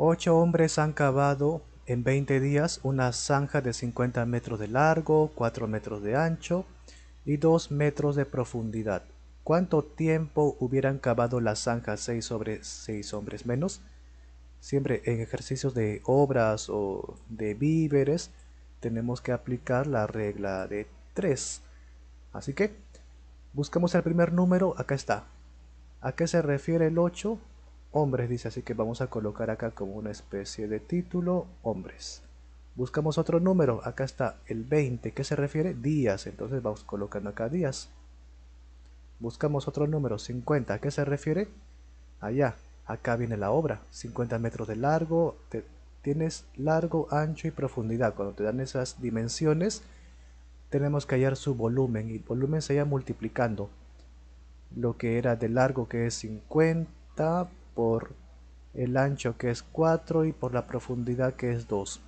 Ocho hombres han cavado en 20 días una zanja de 50 metros de largo, 4 metros de ancho y 2 metros de profundidad. ¿Cuánto tiempo hubieran cavado la zanja 6 sobre 6 hombres menos? Siempre en ejercicios de obras o de víveres tenemos que aplicar la regla de 3. Así que buscamos el primer número, acá está. ¿A qué se refiere el 8? Hombres dice, así que vamos a colocar acá como una especie de título, hombres. Buscamos otro número, acá está el 20, ¿qué se refiere? Días, entonces vamos colocando acá días. Buscamos otro número, 50, ¿a qué se refiere? Allá, acá viene la obra, 50 metros de largo, tienes largo, ancho y profundidad. Cuando te dan esas dimensiones, tenemos que hallar su volumen, y volumen se va multiplicando. Lo que era de largo, que es 50 por el ancho que es 4 y por la profundidad que es 2.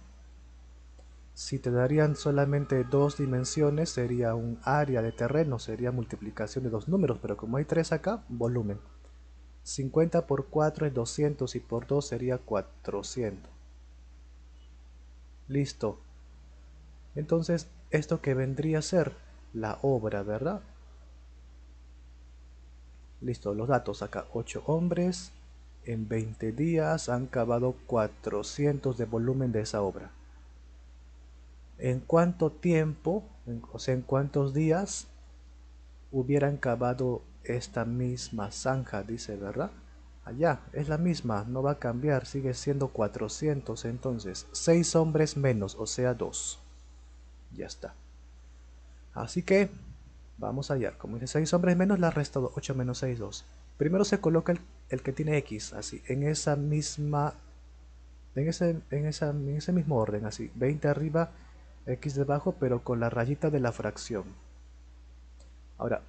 Si te darían solamente dos dimensiones sería un área de terreno, sería multiplicación de dos números, pero como hay tres acá, volumen. 50 por 4 es 200 y por 2 sería 400. Listo. Entonces, esto que vendría a ser la obra, ¿verdad? Listo, los datos acá. 8 hombres, en 20 días han cavado 400 de volumen de esa obra. ¿En cuánto tiempo, o sea, en cuántos días hubieran cavado esta misma zanja? Dice, ¿verdad? Allá, es la misma, no va a cambiar, sigue siendo 400 entonces. 6 hombres menos, o sea 2. Ya está. Así que, vamos allá. Como dice 6 hombres menos, la resta 8 menos 6, 2. Primero se coloca el, que tiene X, así, en esa misma, en ese, en, esa, en ese mismo orden, así, 20 arriba, X debajo, pero con la rayita de la fracción. Ahora,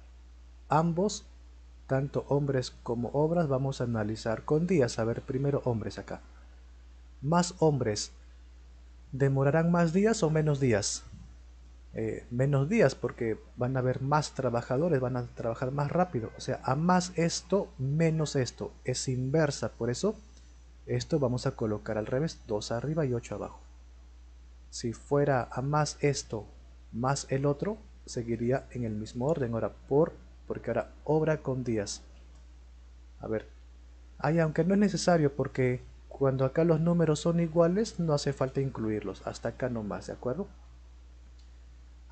ambos, tanto hombres como obras, vamos a analizar con días. A ver, primero hombres acá. Más hombres, ¿demorarán más días o menos días? Eh, menos días porque van a haber más trabajadores, van a trabajar más rápido. O sea, a más esto, menos esto. Es inversa, por eso esto vamos a colocar al revés, 2 arriba y 8 abajo. Si fuera a más esto, más el otro, seguiría en el mismo orden. Ahora, por, porque ahora obra con días. A ver, ahí aunque no es necesario porque cuando acá los números son iguales, no hace falta incluirlos. Hasta acá nomás, ¿de acuerdo?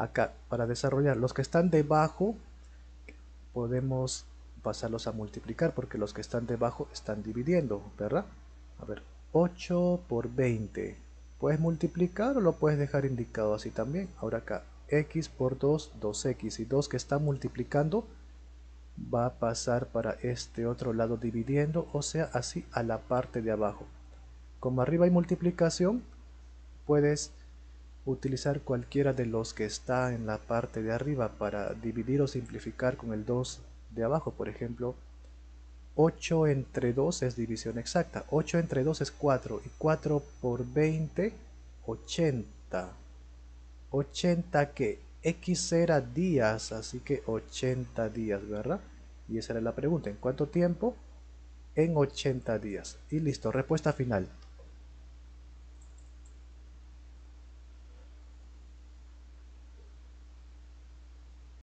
Acá para desarrollar. Los que están debajo podemos pasarlos a multiplicar porque los que están debajo están dividiendo verdad a ver 8 por 20 puedes multiplicar o lo puedes dejar indicado así también ahora acá x por 2 2x y 2 que está multiplicando va a pasar para este otro lado dividiendo o sea así a la parte de abajo. Como arriba hay multiplicación puedes utilizar cualquiera de los que está en la parte de arriba para dividir o simplificar con el 2 de abajo. Por ejemplo, 8 entre 2 es división exacta. 8 entre 2 es 4 y 4 por 20, 80. 80 que X era días, así que 80 días, ¿verdad? Y esa era la pregunta, ¿en cuánto tiempo? En 80 días. Y listo, respuesta final.